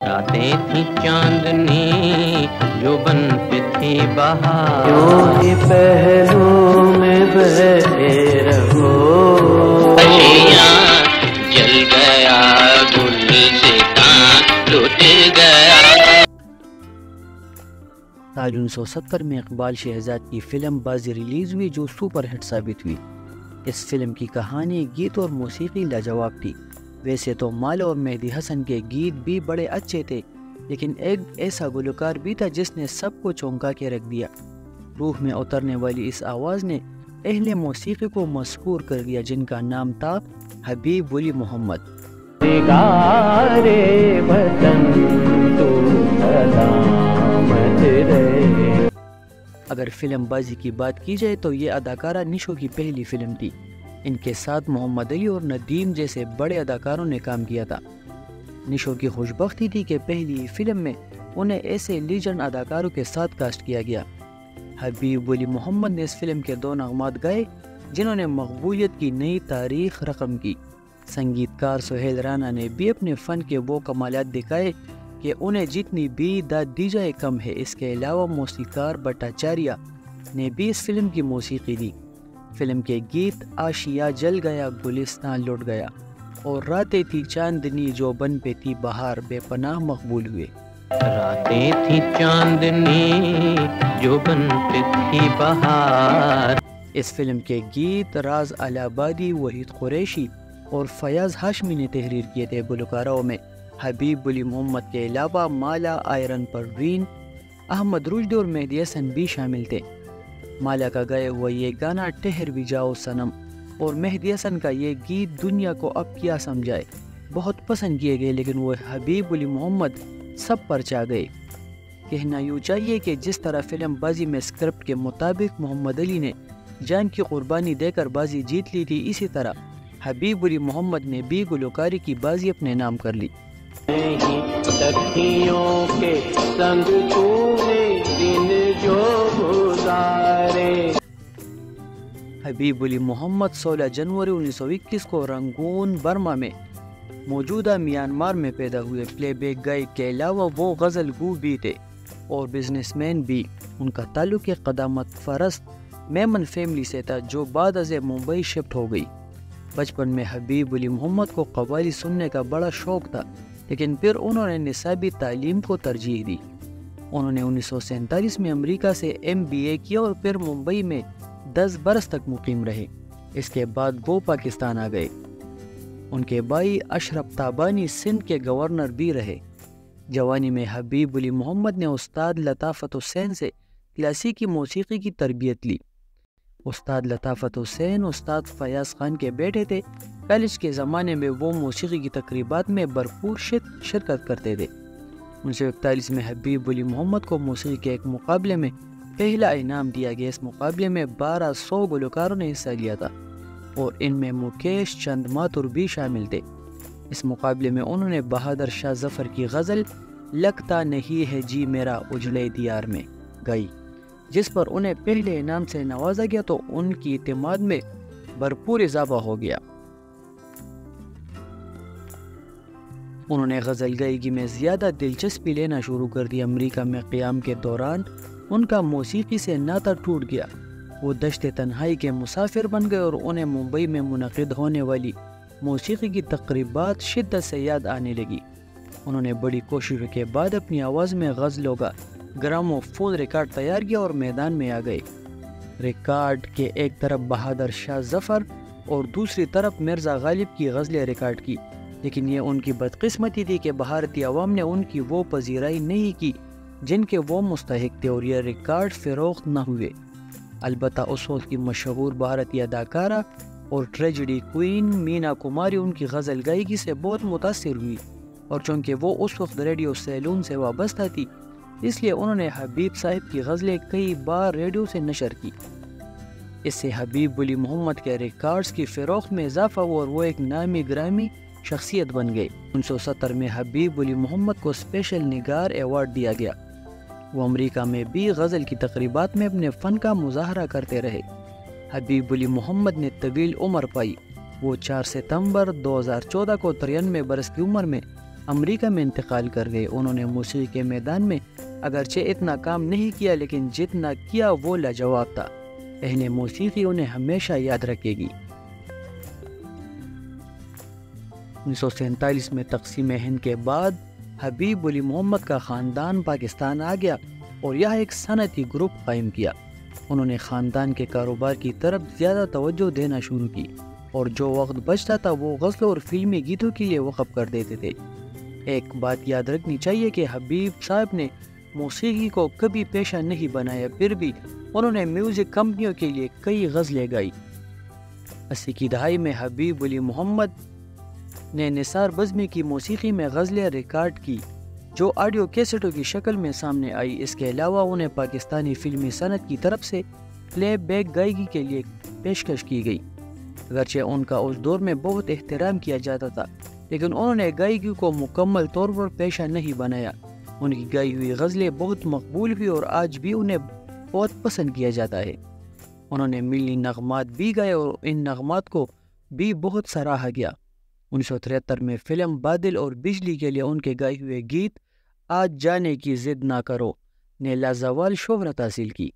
रातें थी चांदनी जो बन पे थी बहार। यूँ ही पहलू में बैठे रहो। जल गया गुलसिता लुट गया। साल उन्नीस में इकबाल शहजाद की फ़िल्म बाजी रिलीज़ हुई जो सुपर हिट साबित हुई। इस फ़िल्म की कहानी गीत और मौसीकी लाजवाब थी। वैसे तो माल और मेहदी हसन के गीत भी बड़े अच्छे थे लेकिन एक ऐसा गुलकार भी था जिसने सबको चौंका के रख दिया। रूह में उतरने वाली इस आवाज़ ने अहले मौसीकी को मशहूर कर दिया जिनका नाम था हबीब वली मोहम्मद। अगर फ़िल्म बाजी की बात की जाए तो ये अदाकारा निशो की पहली फ़िल्म थी। इनके साथ मोहम्मद अली और नदीम जैसे बड़े अदाकारों ने काम किया था। निशो की खुशबख्ती थी कि पहली फ़िल्म में उन्हें ऐसे लीजेंड अदाकारों के साथ कास्ट किया गया। हबीब वली मोहम्मद ने इस फ़िल्म के दो नगमात गाए, जिन्होंने मकबूलियत की नई तारीख रकम की। संगीतकार सुहेल राना ने भी अपने फ़न के वो कमालत दिखाए कि उन्हें जितनी भी दाद दी जाए कम है। इसके अलावा मौसीकार भट्टाचार्य ने भी इस फ़िल्म की मौसीकी दी। फ़िल्म के गीत आशिया जल गया गुलिस्तान लुट गया और रातें थी चांदनी जो बन पे थी बहार बेपनाह मकबूल हुए। रातें थी चांदनी जो बन पे थी बहार। इस फ़िल्म के गीत राज अलाबादी वहीद कुरैशी और फयाज हाशमी ने तहरीर किए थे गुलकारों में। हबीब बुली मोहम्मद के अलावा माला आयरन परवीन अहमद रुश्द और मेहदी हसन भी शामिल थे। माला का गए हुआ ये गाना ठहर भी जाओ सनम, और मेहदी हसन का ये गीत दुनिया को अब क्या समझाए? बहुत पसंद किए गए, लेकिन वो हबीब उली मोहम्मद सब पर चा गए। कहना यूँ चाहिए कि जिस तरह फ़िल्म बाजी में स्क्रिप्ट के मुताबिक मोहम्मद अली ने जान की कुर्बानी देकर बाजी जीत ली थी, इसी तरह हबीब उली मोहम्मद ने भी गुलकारी की बाजी अपने नाम कर ली। के संग दिन जो गुजारे हबीब अली मोहम्मद 16 जनवरी 1921 को रंगून बर्मा में मौजूदा म्यांमार में पैदा हुए प्लेबैक गायक के अलावा वो गज़ल गु भी थे और बिजनेसमैन भी। उनका ताल्लुक कदामत फरस्त मेमन फैमिली से था, जो बाद अज मुंबई शिफ्ट हो गई। बचपन में हबीब अली मोहम्मद को कवाली सुनने का बड़ा शौक था, लेकिन फिर उन्होंने निसाबी तालीम को तरजीह दी। उन्होंने उन्नीस सौ सैंतालीस में अमेरिका से एमबीए किया और फिर मुंबई में 10 बरस तक मुकीम रहे। इसके बाद वो पाकिस्तान आ गए। उनके भाई अशरफ ताबानी सिंध के गवर्नर भी रहे। जवानी में हबीब अली मोहम्मद ने उस्ताद लताफ़त हुसैन से क्लासिकी मौसीकी की तरबियत ली। उस्ताद लताफ़त हुसैन, उस्ताद फयाज खान के बेटे थे। कॉलेज के ज़माने में वो मौसीकी की तकरीबात में भरपूर शिरकत करते थे। उन्नीस सौ इकतालीस में हबीब अली मोहम्मद को मौसीकी के एक मुकाबले में पहला इनाम दिया गया इस मुकाबले में बारह सौ गुलकारों ने हिस्सा लिया था और इनमें मुकेश चंद माथुर भी शामिल थे इस मुकाबले में उन्होंने बहादुर शाह ज़फ़र की गज़ल लगता नहीं है जी मेरा उजले दियार में गई जिस पर उन्हें पहले इनाम से नवाजा गया तो उनकी इतमाद में भरपूर इजाफा हो गया उन्होंने गज़ल गायकी में ज़्यादा दिलचस्पी लेना शुरू कर दी अमेरिका में क़्याम के दौरान उनका मौसीकी से नाता टूट गया। वो दश्त तन्हाई के मुसाफिर बन गए और उन्हें मुंबई में मुनद होने वाली मौसीकी की तकरीबात शिद्दत से याद आने लगी। उन्होंने बड़ी कोशिशों के बाद अपनी आवाज़ में गज़लों का ग्रामोफोन रिकॉर्ड तैयार किया और मैदान में आ गए। रिकॉर्ड के एक तरफ़ बहादुर शाह ज़फ़र और दूसरी तरफ़ मिर्ज़ा गालिब की गज़लें रिकॉर्ड की। लेकिन ये उनकी बदकस्मती थी कि भारतीय अवाम ने उनकी वो पजीराई नहीं की, जिनके वो मुस्तक थे और यह रिकॉर्ड फ़रोख्त न हुए। अलबत् उस वक्त की मशहूर भारतीय अदाकारा और ट्रेजडी क्वीन मीना कुमारी उनकी गज़ल गायकी से बहुत मुतासर हुई और चूँकि वो उस वक्त रेडियो सैलून से वाबस्ता थी, इसलिए उन्होंने हबीब साहिब की गज़लें कई बार रेडियो से नशर की। इससे हबीब बुली मोहम्मद के रिकॉर्ड्स की फ़रोख्त में इजाफा हुआ और वो एक नामी ग्रामी शख्सियत बन सौ सत्तर में हबीब बुली मोहम्मद को स्पेशल निगार एवार्ड दिया गया। वो अमेरिका में भी गज़ल की तकरीबात में अपने फ़न का मुजाहरा करते रहे। हबीब बुली मोहम्मद ने तवील उम्र पाई। वो 4 सितंबर 2014 को तिरानवे बरस की उम्र में अमेरिका में इंतकाल कर गए। उन्होंने मौसीकी के मैदान में अगरचे इतना काम नहीं किया, लेकिन जितना किया वो लाजवाब था। अहल मौसीकी उन्हें हमेशा याद रखेगी। उन्नीस सौ सैंतालीस में तकसीम हिंद के बाद हबीब अली मोहम्मद का ख़ानदान पाकिस्तान आ गया और यह एक सनती ग्रुप कायम किया। उन्होंने ख़ानदान के कारोबार की तरफ़ ज़्यादा तवज्जो देना शुरू की और जो वक्त बचता था वो गज़ल और फिल्मी गीतों के लिए वक़फ़ कर देते थे। एक बात याद रखनी चाहिए कि हबीब साहब ने मौसीकी को कभी पेशा नहीं बनाया, फिर भी उन्होंने म्यूज़िक कंपनियों के लिए कई गज़लें गाई। अस्सी की दहाई में हबीब अली मोहम्मद ने निसार बज़मी की मौसीकी में गज़लें रिकॉर्ड की, जो ऑडियो कैसेटों की शक्ल में सामने आई। इसके अलावा उन्हें पाकिस्तानी फिल्मी सनत की तरफ़ से प्ले बैक गायकी के लिए पेशकश की गई। अगरचे उनका उस दौर में बहुत एहतराम किया जाता था, लेकिन उन्होंने गायकी को मुकम्मल तौर पर पेशा नहीं बनाया। उनकी गाई हुई गज़लें बहुत मकबूल हुई और आज भी उन्हें बहुत पसंद किया जाता है। उन्होंने मिली नगमात भी गाए और इन नगमात को भी बहुत सराहा गया। उन्नीस सौ तिहत्तर में फ़िल्म बादल और बिजली के लिए उनके गाए हुए गीत आज जाने की जिद ना करो, ने लाजवाल शोहरत हासिल की।